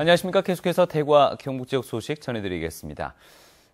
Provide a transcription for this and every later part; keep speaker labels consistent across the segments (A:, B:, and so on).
A: 안녕하십니까. 계속해서 대구와 경북 지역 소식 전해드리겠습니다.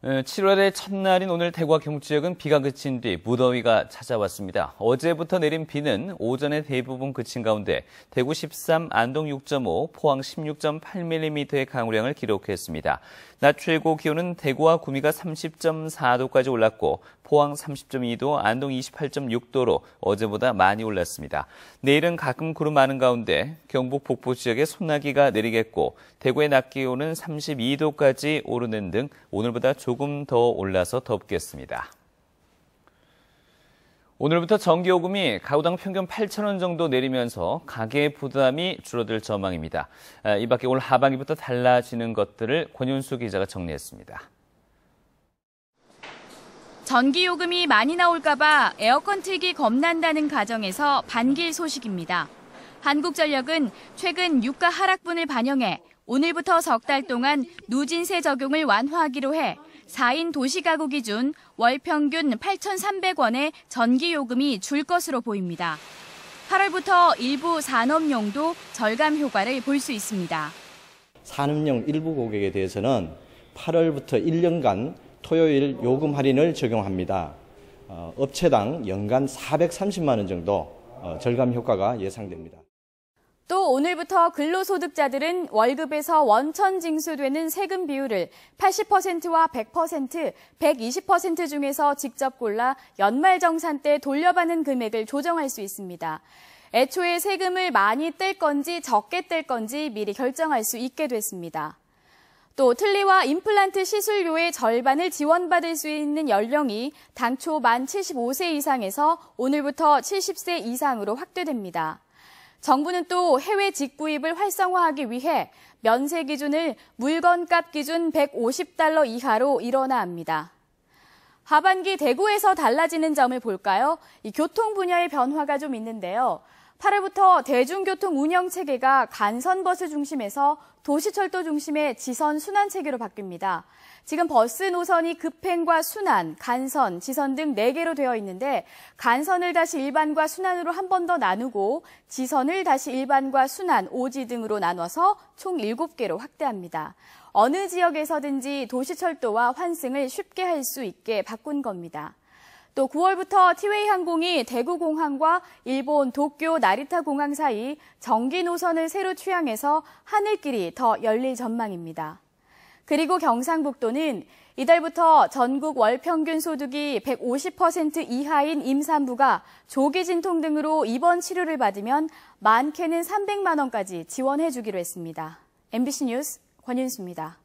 A: 7월의 어, 첫날인 오늘 대구와 경북 지역은 비가 그친 뒤 무더위가 찾아왔습니다. 어제부터 내린 비는 오전에 대부분 그친 가운데 대구 13, 안동 6.5, 포항 16.8mm의 강우량을 기록했습니다. 낮 최고 기온은 대구와 구미가 30.4도까지 올랐고 포항 30.2도, 안동 28.6도로 어제보다 많이 올랐습니다. 내일은 가끔 구름 많은 가운데 경북 북부 지역에 소나기가 내리겠고 대구의 낮 기온은 32도까지 오르는 등 오늘보다 조금 더 올라서 덥겠습니다. 오늘부터 전기요금이 가구당 평균 8천원 정도 내리면서 가계 부담이 줄어들 전망입니다. 아, 이 밖에 올 하반기부터 달라지는 것들을 권윤수 기자가 정리했습니다.
B: 전기 요금이 많이 나올까봐 에어컨 틀기 겁난다는 가정에서 반길 소식입니다. 한국전력은 최근 유가 하락분을 반영해 오늘부터 석 달 동안 누진세 적용을 완화하기로 해 4인 도시가구 기준 월 평균 8,300원의 전기요금이 줄 것으로 보입니다. 8월부터 일부 산업용도 절감 효과를 볼 수 있습니다.
C: 산업용 일부 고객에 대해서는 8월부터 1년간 토요일 요금 할인을 적용합니다. 어, 업체당 연간 430만 원 정도 어, 절감 효과가 예상됩니다.
B: 또 오늘부터 근로소득자들은 월급에서 원천 징수되는 세금 비율을 80%와 100%, 120% 중에서 직접 골라 연말정산 때 돌려받는 금액을 조정할 수 있습니다. 애초에 세금을 많이 뗄 건지 적게 뗄 건지 미리 결정할 수 있게 됐습니다. 또 틀니와 임플란트 시술료의 절반을 지원받을 수 있는 연령이 당초 만 75세 이상에서 오늘부터 70세 이상으로 확대됩니다. 정부는 또 해외 직구입을 활성화하기 위해 면세 기준을 물건값 기준 150달러 이하로 일어나 합니다. 하반기 대구에서 달라지는 점을 볼까요? 이 교통 분야의 변화가 좀 있는데요. 8월부터 대중교통 운영 체계가 간선버스 중심에서 도시철도 중심의 지선 순환 체계로 바뀝니다. 지금 버스 노선이 급행과 순환, 간선, 지선 등 4개로 되어 있는데 간선을 다시 일반과 순환으로 한 번 더 나누고 지선을 다시 일반과 순환, 오지 등으로 나눠서 총 7개로 확대합니다. 어느 지역에서든지 도시철도와 환승을 쉽게 할 수 있게 바꾼 겁니다. 또 9월부터 티웨이 항공이 대구 공항과 일본 도쿄 나리타 공항 사이 정기 노선을 새로 취향해서 하늘길이 더 열릴 전망입니다. 그리고 경상북도는 이달부터 전국 월 평균 소득이 150% 이하인 임산부가 조기 진통 등으로 입원 치료를 받으면 많게는 300만 원까지 지원해 주기로 했습니다. MBC 뉴스 권윤수입니다.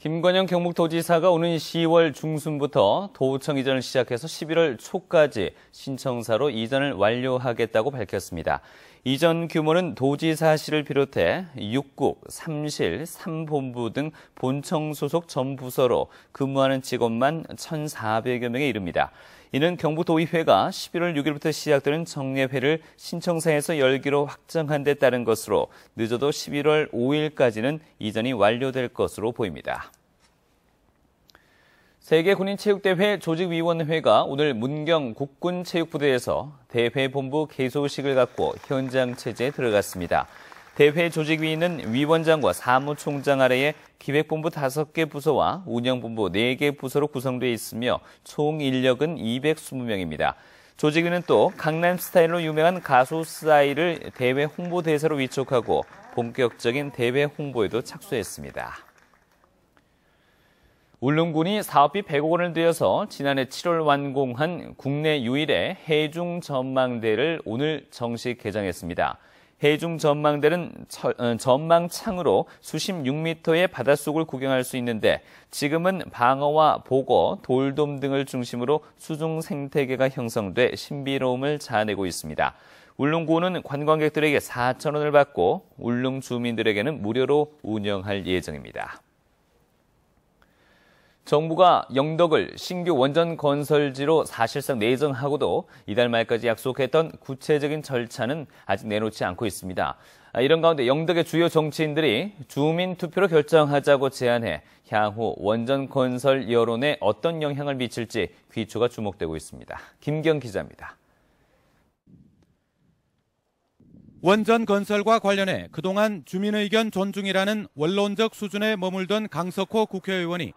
A: 김건영 경북도지사가 오는 10월 중순부터 도청 이전을 시작해서 11월 초까지 신청사로 이전을 완료하겠다고 밝혔습니다. 이전 규모는 도지사실을 비롯해 6국, 3실, 3본부 등 본청 소속 전 부서로 근무하는 직원만 1,400여 명에 이릅니다. 이는 경북도의회가 11월 6일부터 시작되는 정례회를 신청사에서 열기로 확정한 데 따른 것으로 늦어도 11월 5일까지는 이전이 완료될 것으로 보입니다. 세계군인체육대회 조직위원회가 오늘 문경 국군체육부대에서 대회 본부 개소식을 갖고 현장 체제에 들어갔습니다. 대회 조직위는 위원장과 사무총장 아래에 기획본부 5개 부서와 운영본부 4개 부서로 구성되어 있으며 총 인력은 220명입니다. 조직위는 또 강남 스타일로 유명한 가수 스타일을 대회 홍보대사로 위촉하고 본격적인 대회 홍보에도 착수했습니다. 울릉군이 사업비 100억 원을 들여서 지난해 7월 완공한 국내 유일의 해중 전망대를 오늘 정식 개장했습니다. 해중 전망대는 어, 전망창으로 수십 6미터의 바닷속을 구경할 수 있는데 지금은 방어와 보거, 돌돔 등을 중심으로 수중 생태계가 형성돼 신비로움을 자아내고 있습니다. 울릉군은 관광객들에게 4천 원을 받고 울릉 주민들에게는 무료로 운영할 예정입니다. 정부가 영덕을 신규 원전 건설지로 사실상 내정하고도 이달 말까지 약속했던 구체적인 절차는 아직 내놓지 않고 있습니다. 아, 이런 가운데 영덕의 주요 정치인들이 주민 투표로 결정하자고 제안해 향후 원전 건설 여론에 어떤 영향을 미칠지 귀추가 주목되고 있습니다. 김경 기자입니다.
D: 원전 건설과 관련해 그동안 주민의견 존중이라는 원론적 수준에 머물던 강석호 국회의원이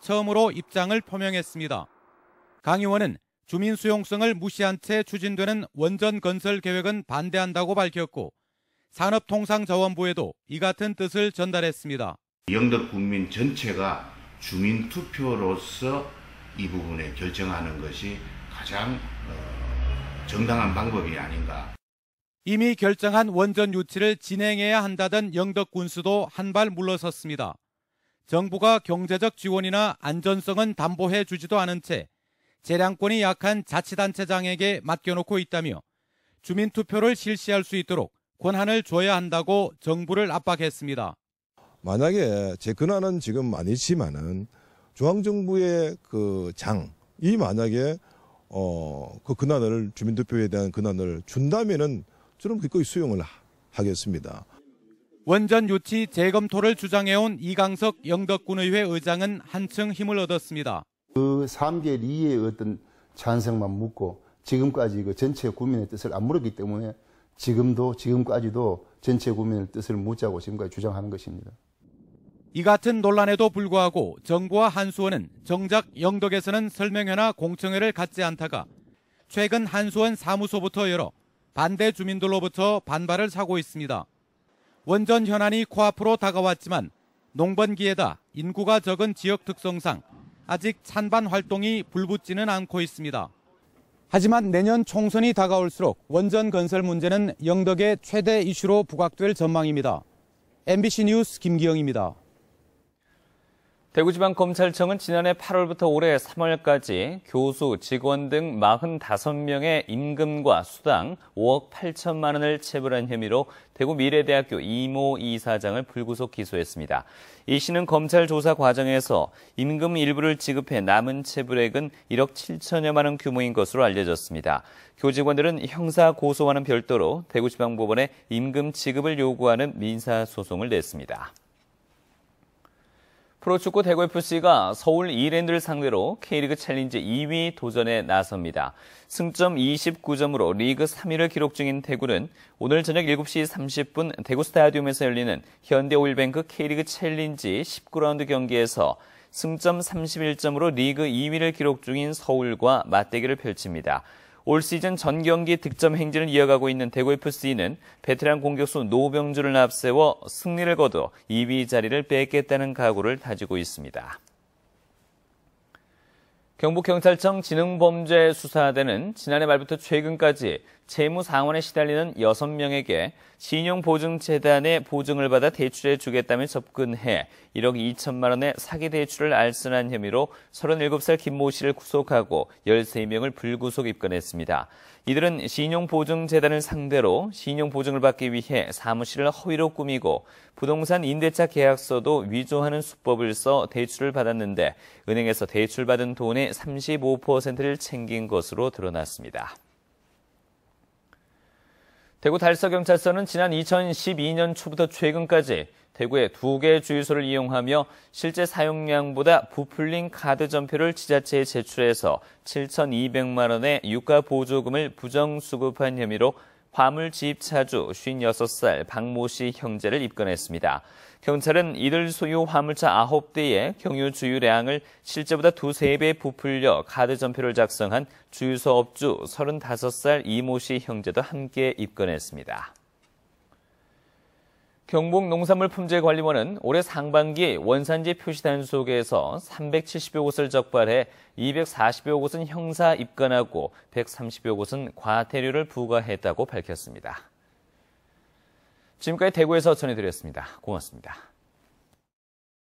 D: 처음으로 입장을 표명했습니다. 강 의원은 주민 수용성을 무시한 채 추진되는 원전 건설 계획은 반대한다고 밝혔고 산업통상자원부에도 이 같은 뜻을 전달했습니다.
E: 영덕 국민 전체가 주민 투표로서 이 부분에 결정하는 것이 가장 어, 정당한 방법이 아닌가.
D: 이미 결정한 원전 유치를 진행해야 한다던 영덕 군수도 한 발 물러섰습니다. 정부가 경제적 지원이나 안전성은 담보해 주지도 않은 채 재량권이 약한 자치단체장에게 맡겨놓고 있다며 주민 투표를 실시할 수 있도록 권한을 줘야 한다고 정부를 압박했습니다.
F: 만약에 제 권한은 지금 아니지만은 중앙정부의 그 장이 만약에 어그 권한을 주민투표에 대한 권한을 준다면은 저는 기꺼이 수용을 하겠습니다.
D: 원전 유치 재검토를 주장해온 이강석 영덕군의회 의장은 한층 힘을 얻었습니다.
G: 그 3개월 이후의 어떤 찬성만 묻고 지금까지 그 전체 국민의 뜻을 안 물었기 때문에 지금도 지금까지도 전체 국민의 뜻을 묻자고 지금까지 주장하는 것입니다.
D: 이 같은 논란에도 불구하고 정부와 한수원은 정작 영덕에서는 설명회나 공청회를 갖지 않다가 최근 한수원 사무소부터 열어 반대 주민들로부터 반발을 사고 있습니다. 원전 현안이 코앞으로 다가왔지만 농번기에다 인구가 적은 지역 특성상 아직 찬반 활동이 불붙지는 않고 있습니다. 하지만 내년 총선이 다가올수록 원전 건설 문제는 영덕의 최대 이슈로 부각될 전망입니다. MBC 뉴스 김기영입니다.
A: 대구지방검찰청은 지난해 8월부터 올해 3월까지 교수, 직원 등 45명의 임금과 수당 5억 8천만 원을 체불한 혐의로 대구 미래대학교 이모 이사장을 불구속 기소했습니다. 이 씨는 검찰 조사 과정에서 임금 일부를 지급해 남은 체불액은 1억 7천여만 원 규모인 것으로 알려졌습니다. 교직원들은 형사 고소와는 별도로 대구지방법원에 임금 지급을 요구하는 민사소송을 냈습니다. 프로축구 대구FC가 서울 이랜드를 상대로 K리그 챌린지 2위 도전에 나섭니다. 승점 29점으로 리그 3위를 기록 중인 대구는 오늘 저녁 7시 30분 대구 스타디움에서 열리는 현대오일뱅크 K리그 챌린지 19라운드 경기에서 승점 31점으로 리그 2위를 기록 중인 서울과 맞대결을 펼칩니다. 올 시즌 전 경기 득점 행진을 이어가고 있는 대구FC는 베테랑 공격수 노병준을 앞세워 승리를 거둬 2위 자리를 뺏겠다는 각오를 다지고 있습니다. 경북경찰청 지능범죄수사대는 지난해 말부터 최근까지 채무 상환에 시달리는 6명에게 신용보증재단의 보증을 받아 대출해 주겠다며 접근해 1억 2천만 원의 사기 대출을 알선한 혐의로 37살 김모 씨를 구속하고 13명을 불구속 입건했습니다. 이들은 신용보증재단을 상대로 신용보증을 받기 위해 사무실을 허위로 꾸미고 부동산 임대차 계약서도 위조하는 수법을 써 대출을 받았는데 은행에서 대출받은 돈의 35%를 챙긴 것으로 드러났습니다. 대구 달서경찰서는 지난 2012년 초부터 최근까지 대구의 두개 주유소를 이용하며 실제 사용량보다 부풀린 카드 전표를 지자체에 제출해서 7,200만 원의 유가 보조금을 부정 수급한 혐의로 화물 지입차주 56살 박모 씨 형제를 입건했습니다. 경찰은 이들 소유 화물차 9대의 경유 주유량을 실제보다 두세 배 부풀려 카드 전표를 작성한 주유소 업주 35살 이모 씨 형제도 함께 입건했습니다. 경북농산물품질관리원은 올해 상반기 원산지 표시 단속에서 370여 곳을 적발해 240여 곳은 형사 입건하고 130여 곳은 과태료를 부과했다고 밝혔습니다. 지금까지 대구에서 전해드렸습니다. 고맙습니다.